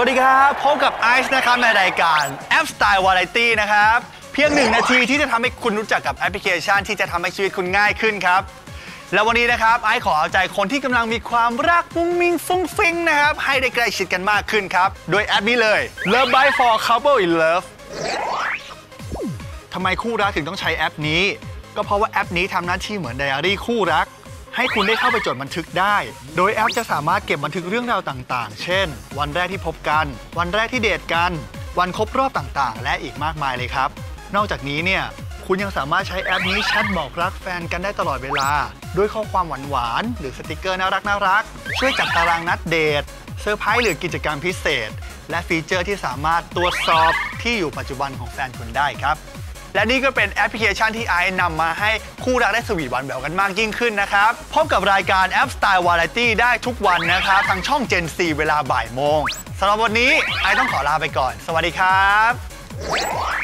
สวัสดีครับ พบกับไอซ์นะครับในรายการ App Style Variety นะครับ เพียงหนึ่งนาทีที่จะทำให้คุณรู้จักกับแอปพลิเคชัน ที่จะทำให้ชีวิตคุณง่ายขึ้นครับ แล้ววันนี้นะครับไอซ์ขอเอาใจคนที่กำลังมีความรักมุ้งมิ้งฟุ้งฟิ้งนะครับ ให้ได้ใกล้ชิดกันมากขึ้นครับ โดยแอปนี้เลย LoveByte for Couples in Love ทำไมคู่รักถึงต้องใช้แอปนี้ ก็เพราะว่าแอปนี้ทำหน้าที่เหมือนไดอารี่คู่รัก ให้คุณได้เข้าไปจดบันทึกได้ โดยแอปจะสามารถเก็บบันทึกเรื่องราวต่างๆ เช่น วันแรกที่พบกัน วันแรกที่เดทกัน วันครบรอบต่างๆ และอีกมากมายเลยครับ นอกจากนี้เนี่ยคุณยังสามารถใช้แอปนี้แชทบอกรักแฟนกันได้ตลอดเวลา ด้วยข้อความหวานๆหรือสติกเกอร์น่ารักน่ารักช่วยจัดตารางนัดเดทเซอร์ไพรส์หรือกิจกรรมพิเศษ และฟีเจอร์ที่สามารถตรวจสอบที่อยู่ปัจจุบันของแฟนคุณได้ครับ และนี่ก็เป็นแอปพลิเคชันที่ไอซ์นำมาให้คู่รักได้สวีทหวานแหววกันมากยิ่งขึ้นนะครับพบกับรายการแอปสไตล์วาไรตี้ได้ทุกวันนะครับทางช่อง Gen 4เวลาบ่ายโมงสำหรับวันนี้ไอซ์ต้องขอลาไปก่อน สวัสดีครับ